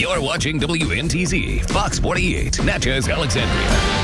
You're watching WNTZ, Fox 48, Natchez, Alexandria.